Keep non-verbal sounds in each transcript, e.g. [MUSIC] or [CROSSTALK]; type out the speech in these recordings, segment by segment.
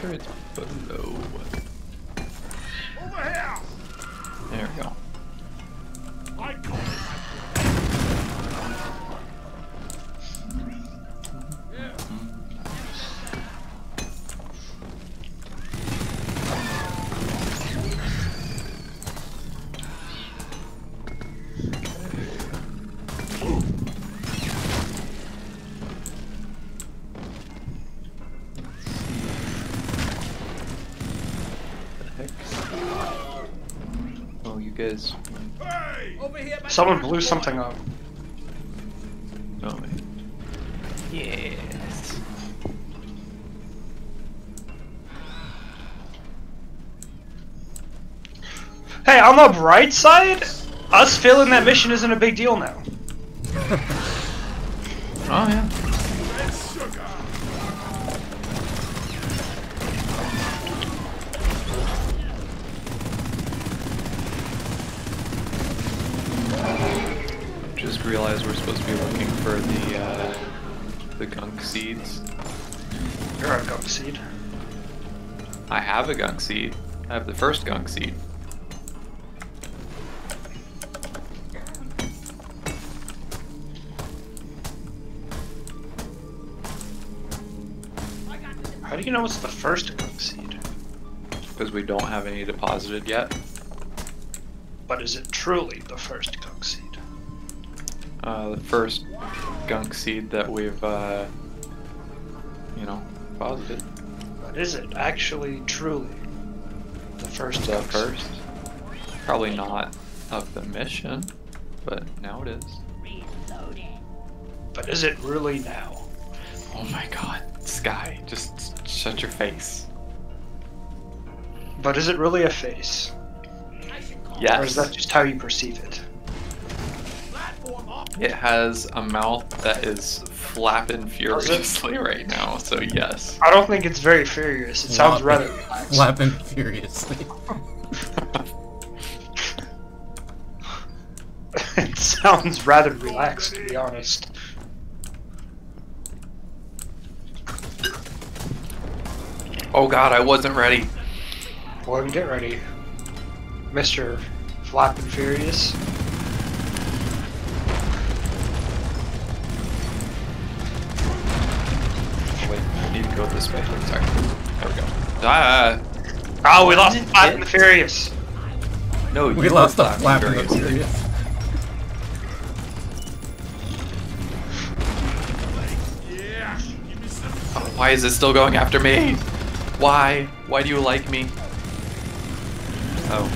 sure it's below. There we go. You guys. Hey! Here, Someone blew something up. Oh, man. Yes. Hey, on the bright side, us failing that mission isn't a big deal now. [LAUGHS] Oh, yeah. Just realized we're supposed to be looking for the, uh, the gunk seeds. You're a gunk seed. I have a gunk seed. I have the first gunk seed. How do you know it's the first gunk seed? Because we don't have any deposited yet. But is it truly the first gunk seed? Uh, the first gunk seed that we've, uh, you know, deposited. But is it actually truly the first The gunk seed? first. Probably not of the mission, but now it is. But is it really now? Oh my god, Sky, just shut your face. But is it really a face? Yes. Or is that just how you perceive it? Platform up! It has a mouth that is flapping furiously right now, so yes. I don't think it's very furious. It sounds Flop- rather relaxed. Flapping furiously. [LAUGHS] it sounds rather relaxed, to be honest. Oh god, I wasn't ready. Well, then get ready, Mr. Flapping Furious. This way. Sorry. There we go. Ah! Oh, we lost What? And the Furious. No, We lost were the flapping furious. furious. Yeah! Give me some Oh, why is it still going after me? Why? Why do you like me? Oh,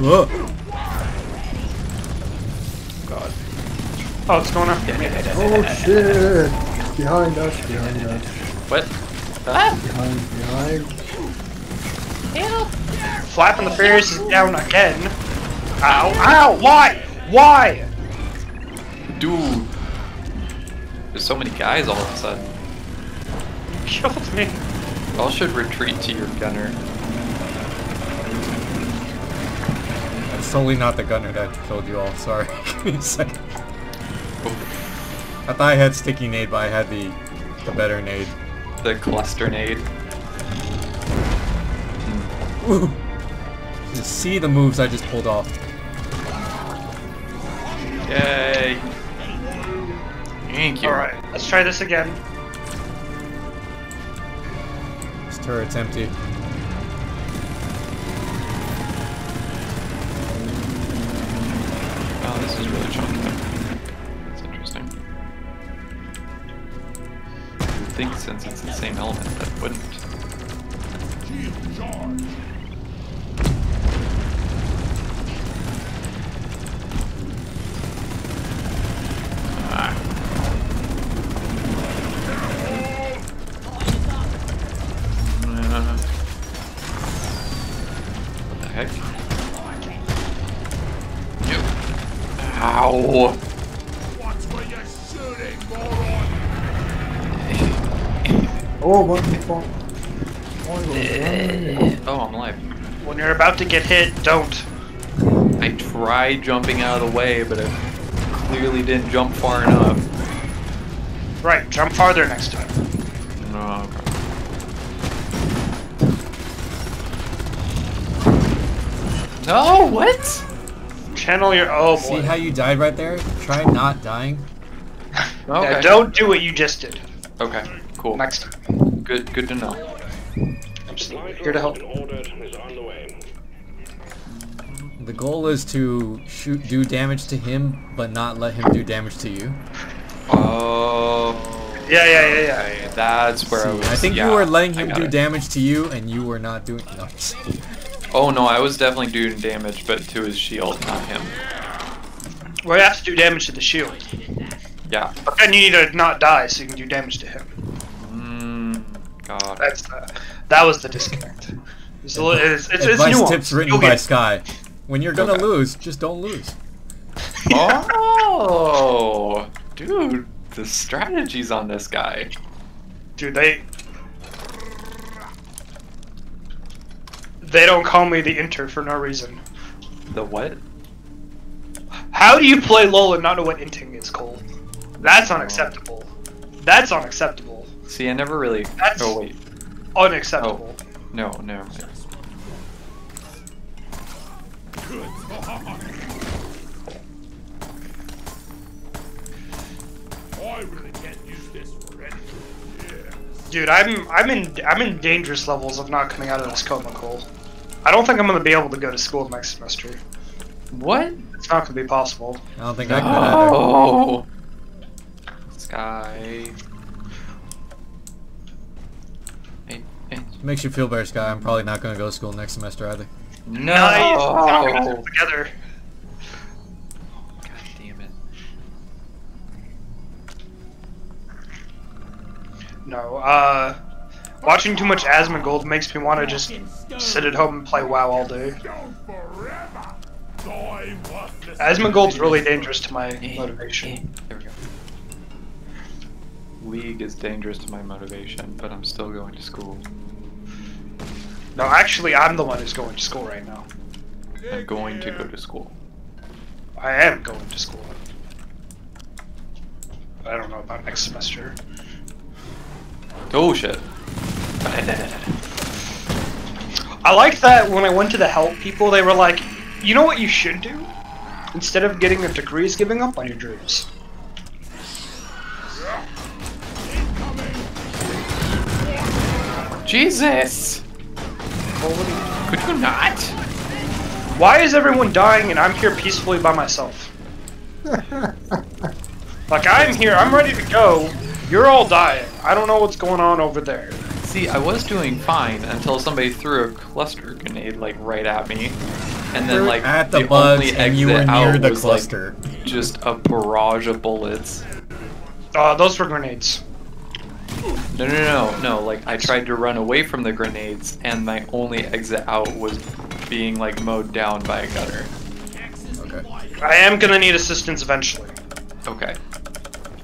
Whoa. okay. God. Oh, it's going after me. Oh shit! Behind us, behind us, What? Ah! behind, behind. Flap and the Furious is down again. Ow, ow, why? Why? Dude! There's so many guys all of a sudden. [LAUGHS] You killed me. Y'all should retreat to your gunner. That's totally not the gunner that killed you all. Sorry. [LAUGHS] Give me a second. I thought I had sticky nade, but I had the the better nade. The cluster nade. Ooh. Just see the moves I just pulled off. Yay! Thank you. Alright, let's try this again. This turret's empty. Oh, this is really chunky. Think since it's the same element that wouldn't. Ah. Uh, heck? You. Ow! Oh, one people. Eh, uh, oh, I'm alive. When you're about to get hit, don't. I tried jumping out of the way, but I clearly didn't jump far enough. Right, jump farther next time. No. No, what? Channel your oh See how you died right there? Try not dying. [LAUGHS] okay. Now don't do what you just did. Okay. Cool. Next time. Good. Good to know. Absolutely. Here to help. Ordered is on the goal is to shoot, do damage to him, but not let him do damage to you. Oh. Yeah, yeah, yeah, yeah. Okay, that's where I was. I think yeah, you were letting him do it. damage to you, and you were not doing. No. Oh no, I was definitely doing damage, but to his shield, not him. Well, you have to do damage to the shield. Yeah. But then you need to not die so you can do damage to him. God. That's the, that was the disconnect. It's, a li- it's, it's, it's Advice nuanced. tips written You'll by Sky. When you're gonna Okay. lose, just don't lose. Oh, dude, the strategies on this guy. Dude, they. They don't call me the Inter for no reason. The what? How do you play LOL and not know what inting is, Cole? That's unacceptable. That's unacceptable. See, I never really. That's- Oh wait, Unacceptable. Oh, no, never mind. I really can't use this for anything. Yeah. Dude, I'm I'm in I'm in dangerous levels of not coming out of this coma, Cole. I don't think I'm gonna be able to go to school next semester. What? It's not gonna be possible. I don't think I could either. Oh. Sky. Hey, hey. Makes you feel better, Sky. I'm probably not gonna go to school next semester either. No. Nice. I don't get it together. God damn it. No. Uh, watching too much Asmongold makes me want to just sit at home and play WoW all day. Forever. Die worthless. Asmongold's really dangerous to my eh, eh, motivation. Eh. There we go. League is dangerous to my motivation, but I'm still going to school. No, actually, I'm the one who's going to school right now. I'm going to go to school. I am going to school. I don't know about next semester. Oh shit. [LAUGHS] I like that when I went to the help people, they were like, you know what you should do? Instead of getting a degree is giving up on your dreams. Jesus! Could you not? Why is everyone dying and I'm here peacefully by myself? [LAUGHS] Like, I'm here, I'm ready to go. You're all dying. I don't know what's going on over there. See, I was doing fine until somebody threw a cluster grenade like right at me, and then like At the, the bugs, only and you were exit near out the was cluster. like just a barrage of bullets. Uh, those were grenades. No, no, no, no. Like I tried to run away from the grenades, and my only exit out was being like mowed down by a gunner. Okay. I am gonna need assistance eventually. Okay.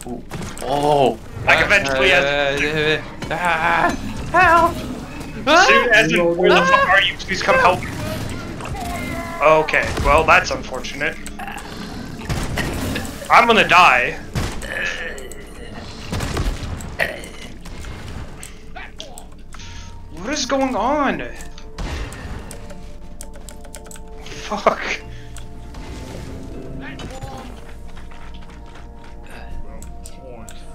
Ooh. Oh. Like, eventually Uh, ah, help! Soon as in, where the fuck are you? Please come help. Okay, well that's unfortunate. I'm gonna die. What is going on? Fuck.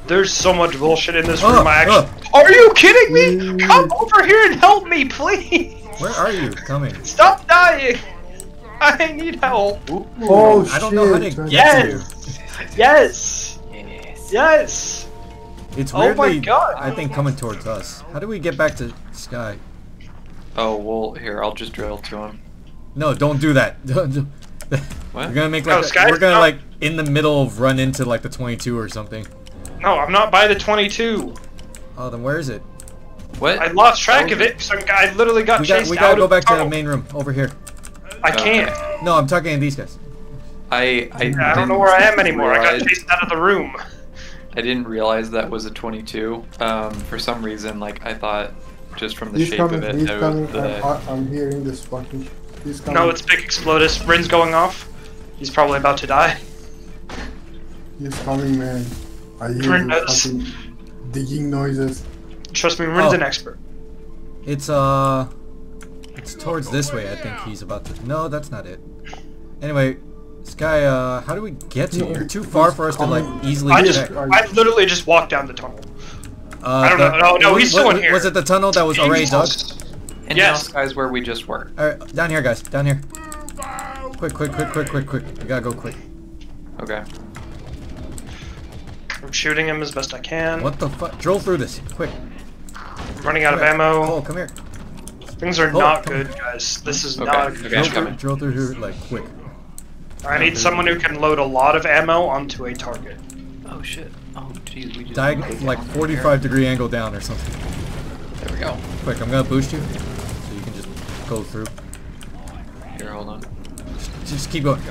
There's so much bullshit in this Uh, room. I actually. Are you kidding me? Come over here and help me, please. Where are you? Coming. Stop dying! I need help. Oh shit! I don't know how to get to you. Yes! Yes! Yes. Yes! It's Oh my weirdly, God. I think, coming towards us. How do we get back to Sky? Oh well, here I'll just drill to him. No, don't do that. [LAUGHS] What? We're gonna make No, like a- Sky's we're gonna not- like in the middle of run into like the 22 or something. No, I'm not by the 22. Oh, then where is it? What? I lost track of it. Some guy literally got We chased got we gotta go back to the main room over here. I can't. No, I'm talking to these guys. I I, I don't know where I am anymore. I got chased out of the room. I didn't realize that was a 22. Um, for some reason, like I thought, just from the He's shape coming. of it, He's coming. the. I, I, I'm hearing this fucking. He's coming. No, it's Big Explodus. Rin's going off. He's probably about to die. He's coming, man. I hear Rin the knows. fucking digging noises. Trust me, Rin's Oh. an expert. It's uh, It's towards this way. I think he's about to. No, that's not it. Anyway, Sky, uh, how do we get to you? You're too far for us to like easily I just, check. I literally just walked down the tunnel. Uh, I don't know. No, no, he's still in here. Was it the tunnel that was already dug? And Yes. now guys where we just were. Alright, down here, guys. Down here. Quick, quick, quick, quick, quick, quick. We gotta go quick. Okay. I'm shooting him as best I can. What the fuck? Drill through this. Quick. I'm running out of here. ammo. Oh, come here. Things are Cole, not good, here. guys. This is Okay, not a okay. good I'm Drill coming. through, drill through here, like, quick. I need someone who can load a lot of ammo onto a target. Oh shit. Oh jeez, we just Diag like 45 degree angle down or something. There we go. Quick, I'm gonna boost you. So you can just go through. Here, hold on. Just, just keep going.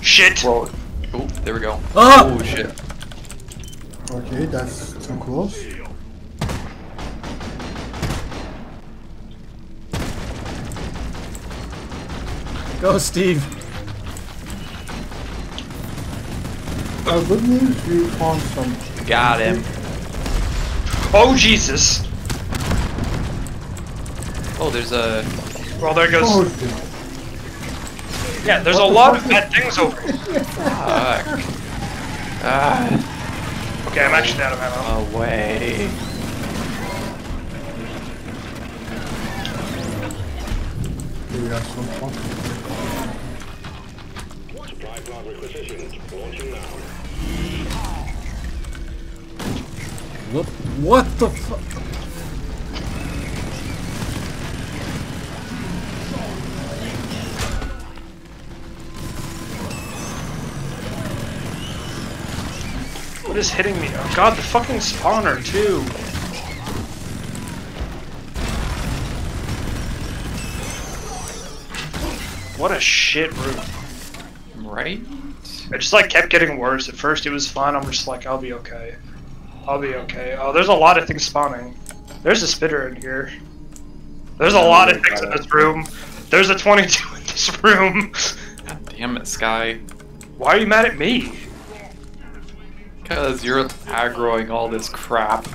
Shit! Whoa. Oh, there we go. Ah! Oh shit. Okay, that's too close. Go, Steve. Uh, good news, we found some. Got him. Oh, Jesus! Oh, there's a. Well, there goes. Oh. Yeah, there's a the lot of bad things over here. Fuck. Ah, Okay, I'm actually out of ammo. away. We have some fun. Supply pod requisitioned. Launching now. Whoop. What the fuck? What is hitting me? Oh god, the fucking spawner, too. What a shit room. Right? It just like kept getting worse. At first it was fun. I'm just like, I'll be okay. I'll be okay. Oh, there's a lot of things spawning. There's a spitter in here. There's a lot of things in this room. There's a 22 in this room. God damn it, Sky. Why are you mad at me? Because you're aggroing all this crap.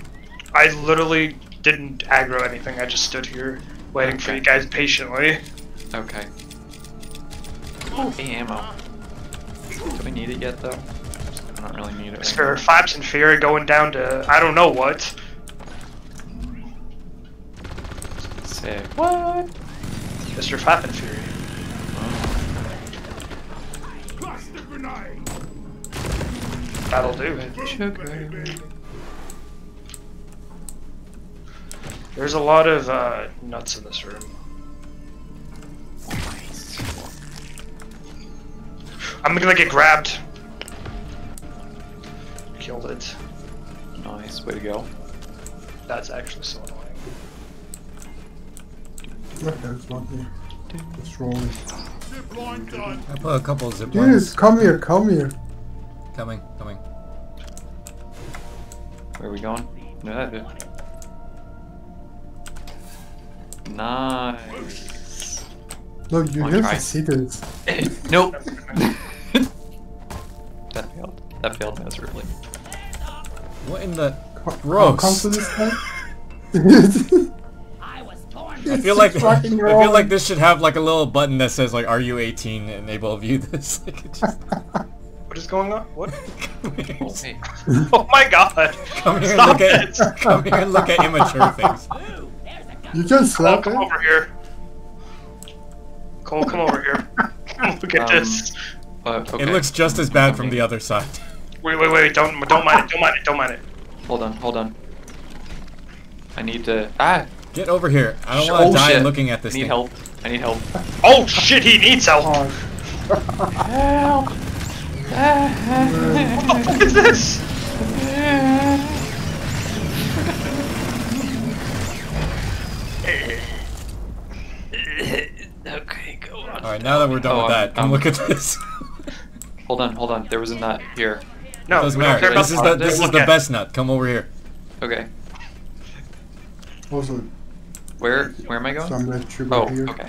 I literally didn't aggro anything. I just stood here waiting for you guys patiently. Okay. Oh, ammo. Do we need it yet, though? I don't really need it. Right Mr. Flaps and Fury going down to I don't know what. now. Sick. What? Mr. Flap and Fury. Cluster grenade! That'll do. Sugar. There's a lot of uh, nuts in this room. I'm gonna get grabbed. Killed it. Nice, way to go. That's actually so annoying. What there's one here. What's wrong? Zip line done. I put a couple of zip Dude, lines. come here, come here. Coming, coming. Where are we going? No. Nice. No, you Wanna have try? to see this. nope. [LAUGHS] that failed. That failed miserably. What in the? Co- Gross. Come to this guy. [LAUGHS] I feel like I feel like this should have like a little button that says like, "Are you 18?" and able to [LAUGHS] view this. [LAUGHS] Like, it just, What is going on? What? come here, Oh. My god! come here and Stop look at it! come here and look at immature things. You can Cole, slap come over here. Cole, come over here. Look at Um, this. Uh, okay. It looks just as bad from the other side. Wait, wait, wait! Don't, don't mind it! Don't mind it! Don't mind it! Hold on, hold on. I need to. Ah! Get over here. I don't want to oh, die shit. looking at this. I this need thing. help. I need help. Oh shit! He needs help. Oh, Help! What the fuck is this? [LAUGHS] okay, go on. All right, now that we're done Oh, with I'm- that, come I'm- look at this. [LAUGHS] Hold on, hold on. There was a nut here. No, Doesn't matter. care This is the this is the best nut. Come over here. Okay. also, Where where am I going? some red sugar Oh, here. okay.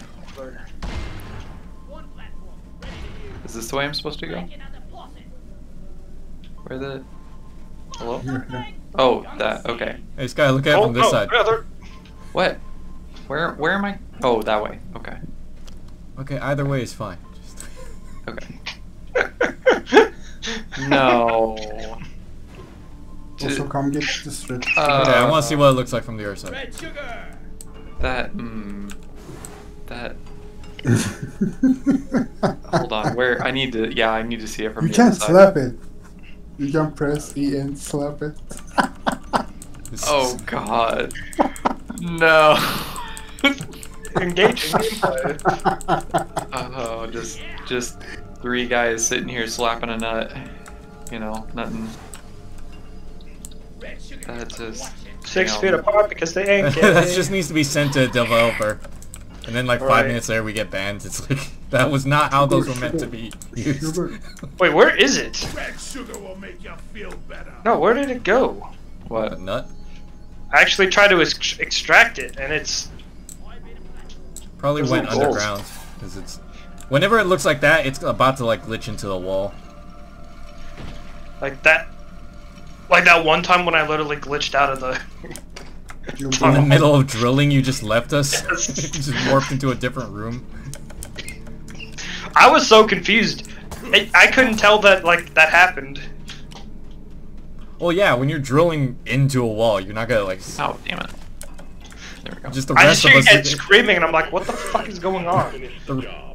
Is this the way I'm supposed to go? Where the? Hello? Here, here. Oh, that. Okay. Hey, Sky, look at it Oh from this no! side. Brother. What? Where where am I? Oh, that way. Okay. Okay, either way is fine. Just- Okay. No. [LAUGHS] Also, Dude, come get the strip. Uh, okay, I want to see what it looks like from the other side. Red sugar. that. Mm, that. [LAUGHS] Hold on. Where I need to. Yeah, I need to see it from you the can other side. slap it. You can press E and slap it. Oh God. [LAUGHS] No. Engaging gameplay. Oh, just just three guys sitting here slapping a nut. You know, nothing. that's just. Six you feet apart because they ain't [LAUGHS] that getting just needs to be sent to a developer. And then like five Right. minutes later we get banned. It's like [LAUGHS] that was not how those were meant to be used. [LAUGHS] Wait, where is it? Red sugar will make you feel better. No, where did it go? A What? nut? I actually tried to ex- extract it, and it's Probably There's went underground because it's. Whenever it looks like that, it's about to like glitch into the wall. Like that. Like that one time when I literally glitched out of the. [LAUGHS] In the middle of drilling, you just left us. [LAUGHS] Yes. [LAUGHS] you just warped into a different room. I was so confused. I, I couldn't tell that like that happened. Well, yeah, when you're drilling into a wall, you're not gonna like. Oh, damn it. There we go. Just the I just rest of hear us. Ed screaming, and I'm like, "What the fuck is going on?" The-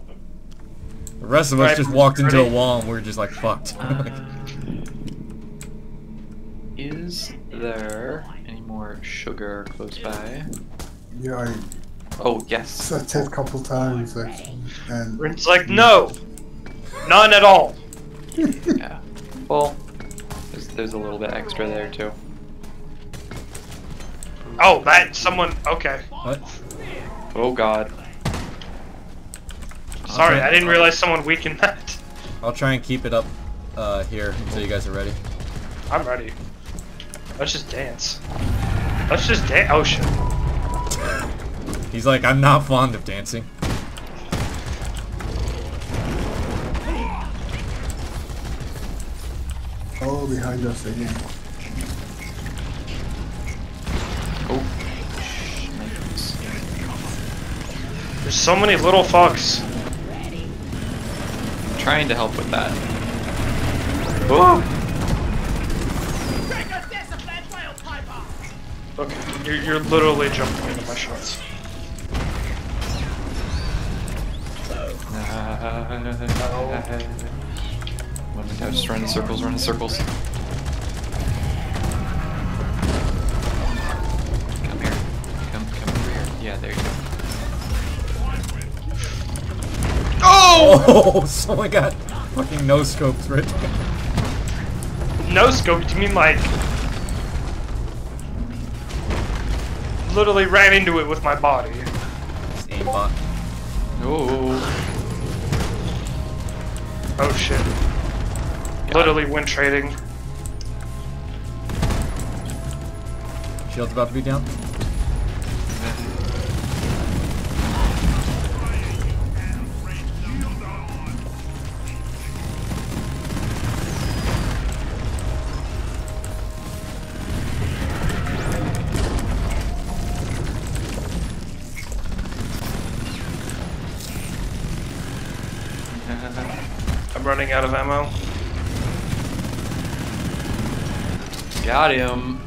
the rest of us Right, just walked into a wall and we are just like fucked. Uh, is there any more sugar close by? Yeah, I Oh, yes. said it a couple times actually, and Rin's like, "No, none at all." [LAUGHS] Yeah. Well, there's, there's a little bit extra there, too. Oh, that someone. Okay, what? Oh, God. sorry, I didn't realize someone weakened that. I'll try and keep it up uh, here until you guys are ready. I'm ready. Let's just dance. Let's just dance. Oh shit. He's like, I'm not fond of dancing. oh, behind us again. Oh. There's so many little fucks. Trying to help with that. Oh! Look, you're, you're literally jumping into my shots. One more time, just run in circles, run in circles. Come here. Come, come over here. Yeah, there you go. Oh! [LAUGHS] Someone got fucking no scopes, Rich. No scope. Do you mean like? Literally ran into it with my body. Just aimbot. Oh. Oh shit. Literally went trading. Shield's about to be down. Running out of ammo. Got him.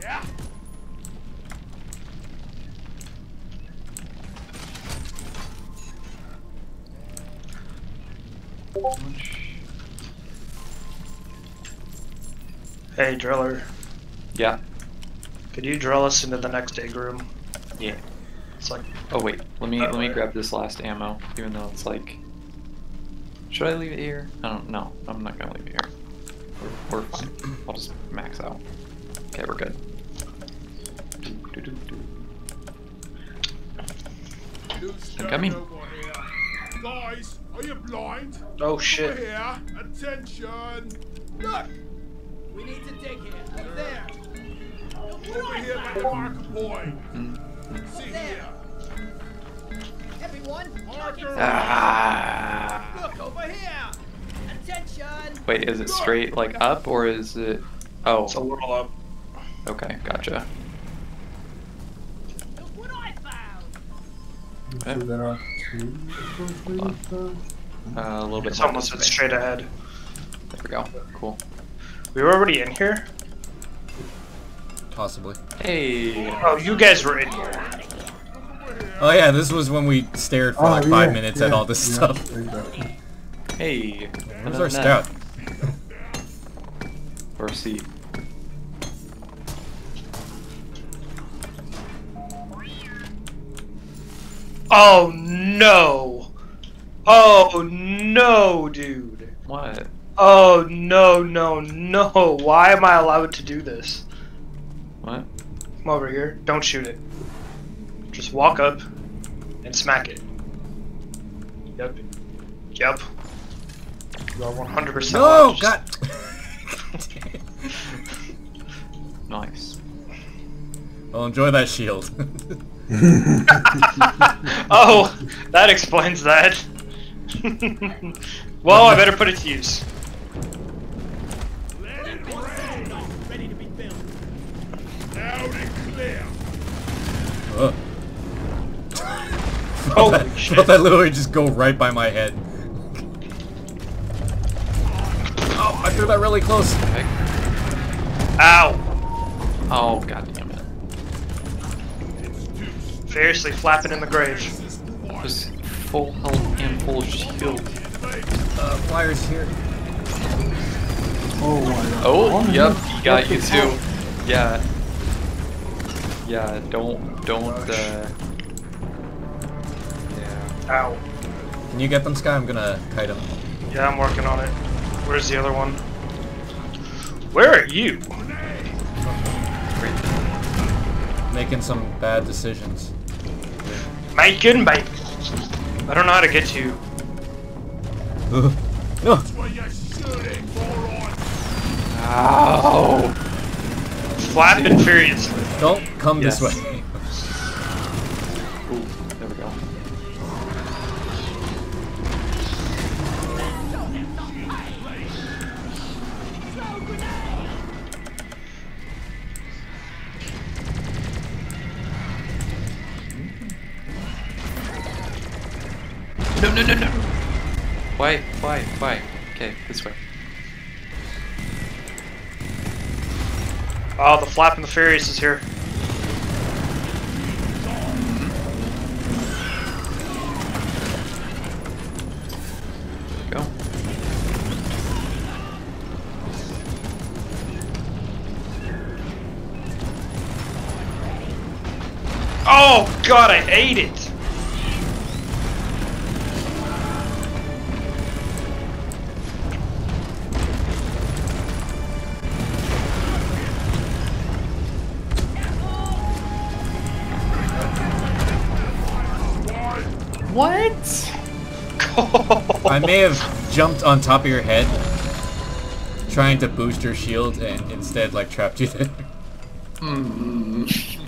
Yeah. Hey, driller. Yeah. Could you drill us into the next egg room? Yeah. It's like, Oh wait, let me oh, let me grab this last ammo, even though it's like. Should I leave it here? I don't know. I'm not gonna leave it here. We're, we're fine. I'll just max out. Okay, we're good. Stand coming. over. Guys, are you blind? Oh Over shit. here. Attention. Look. We need to dig here. Over there. Over here by the marker point. See here. Everyone, Marker. Ah. look over here. Attention. Wait, is it straight like up or is it? Oh, It's a little up. okay, gotcha. Look what I found. There are two. Uh, a little bit. It's almost it's straight ahead. There we go. Cool. We were already in here? Possibly. Hey. Oh, you guys were in here. Oh yeah, this was when we stared for Oh, like five yeah, minutes at all this yeah, stuff. Exactly. Hey. Where's another our net. scout? Or a seat. Oh no! Oh no, dude! What? Oh no, no, no! Why am I allowed to do this? What? Come over here. Don't shoot it. Just walk up and smack it. Yep. Yep. You are 100% No, allowed to God. [LAUGHS] Nice. well, enjoy that shield. [LAUGHS] [LAUGHS] Oh, that explains that. [LAUGHS] well, I better put it to use. Ready to be built. Oh, Loud and clear. Ugh. Holy that, shit. That literally just go right by my head. Oh, I threw that really close. Okay. Ow! Oh god damn it. Fiercely flapping in the grave. Just full health and full shield. Uh, flyers here. Oh my god. Oh, yep, he got you too. fuck? Yeah. Yeah, don't, don't, uh... Yeah. Ow. Can you get them, Sky? I'm gonna kite them. Yeah, I'm working on it. Where's the other one? Where are you? Making some bad decisions. Making bacon. I don't know how to get to you. Ugh. No. Where you shooting. Ow! Flapping furiously. Don't come this way. Oh, the flapping the furious is here. Go. Oh god, I hate it. [LAUGHS] I may have jumped on top of your head, trying to boost your shield, and instead, like, trapped you there. [LAUGHS]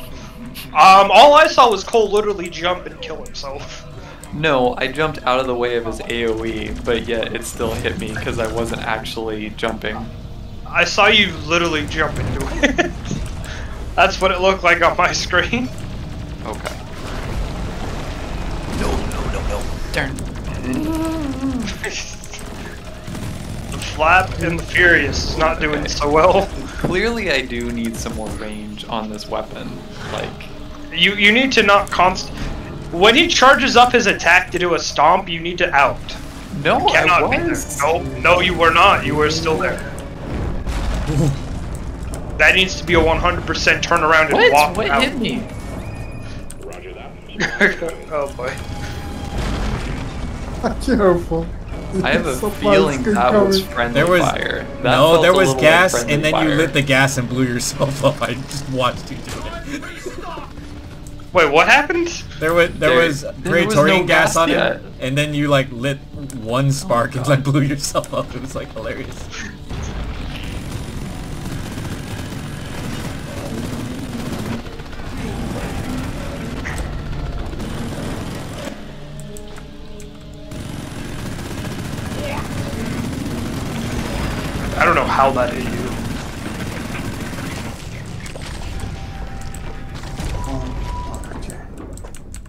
Um, all I saw was Cole literally jump and kill himself. No, I jumped out of the way of his AoE, but yet it still hit me because I wasn't actually jumping. I saw you literally jump into it. [LAUGHS] That's what it looked like on my screen. Okay. No, no, no, no. Darn. The flap and the furious is not doing so well. Clearly, I do need some more range on this weapon. Like, You you need to not const. When he charges up his attack to do a stomp, you need to out. no, I Cannot be there. was. No, no, you were not. You were still there. That needs to be a 100% turnaround and What? walk What out. hit me? Roger that. Supplies are coming. oh boy. [LAUGHS] Careful. I have a [LAUGHS] feeling keep that was friendly There was fire. That no, there was little like gas, and then you lit the gas and blew yourself [LAUGHS] up. I just watched you do it. [LAUGHS] Wait, what happened? There was there, There- was there Praetorian no gas, gas on yet. it, and then you like lit one spark and like blew yourself up. It was like hilarious. How that hit you.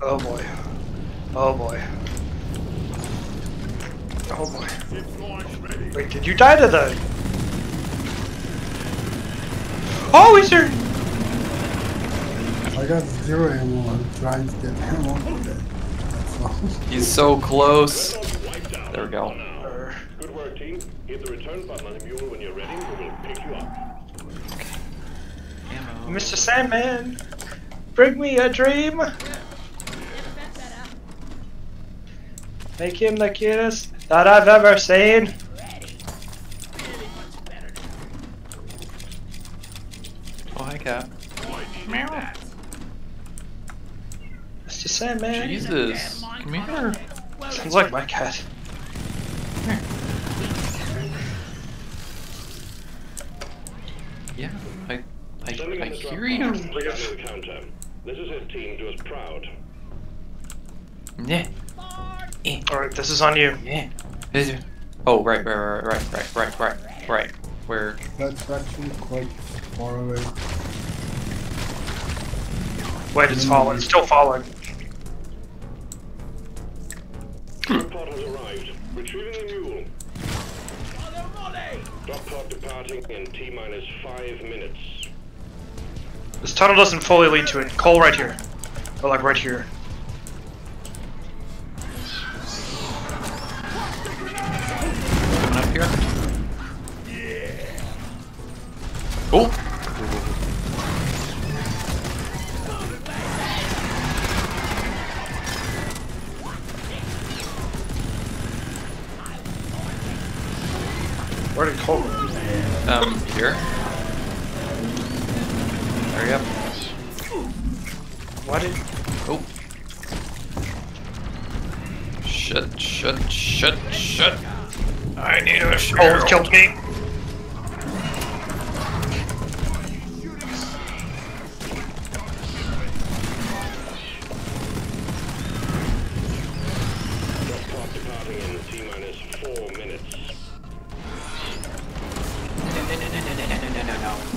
Oh. Boy. Oh boy. Oh boy. It's launch ready. Wait, did you die to the... Oh, is there... I got zero ammo. I'm trying to get ammo. That's all. He's so close. There we go. Hit the return button on the mule when you're ready. We will pick you up. Mr. Sandman, bring me a dream. Never been better. Make him the cutest that I've ever seen. Ready. Really much better now. Oh, hi, Cap. Mr. Sandman. Jesus. Come here. Sounds like my cat. Yeah, I, I, Sending I in the drop hear pod. you. Schedule the counter. This is it, team. Do us proud. Yeah, Alright, this is on you. yeah. This is- Oh, right, right, right, right, right, right, right, right. Where? That's actually quite far away. Wait, it's falling. It's still falling. Drop has arrived. Retrieving the mule. Father pod departing in T minus five minutes. This tunnel doesn't fully lead to it. Cole right here. Or like right here. Oh!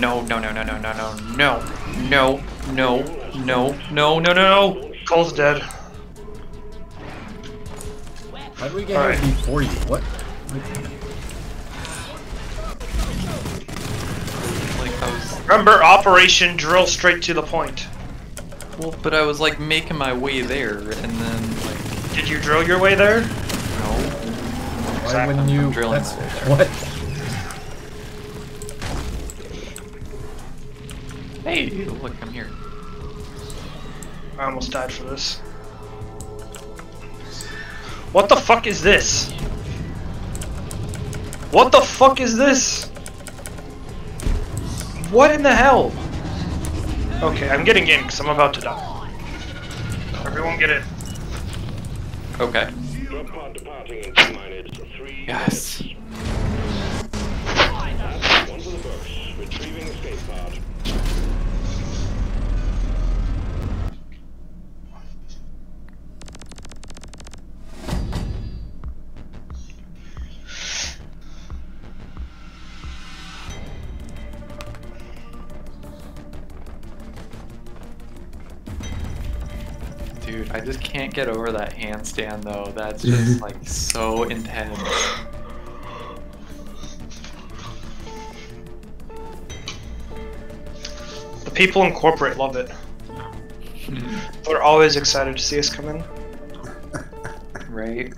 No, no, no, no, no, no, no, no, no, no, no, no, no, no, no. Cole's dead. How did we get Alright. before you? What? Like I was, Remember, Operation Drill Straight to the Point. well, but I was like making my way there, and then like, Did you drill your way there? no. Why wouldn't you? drilling That's what? I almost died for this. What the fuck is this? What the fuck is this? What in the hell? Okay, I'm getting in because I'm about to die. Everyone get in. Okay. Drop pod departing in T minus three Yes. Get over that handstand though. That's [LAUGHS] just like so intense. The people in corporate love it. Hmm. They're always excited to see us come in. Right?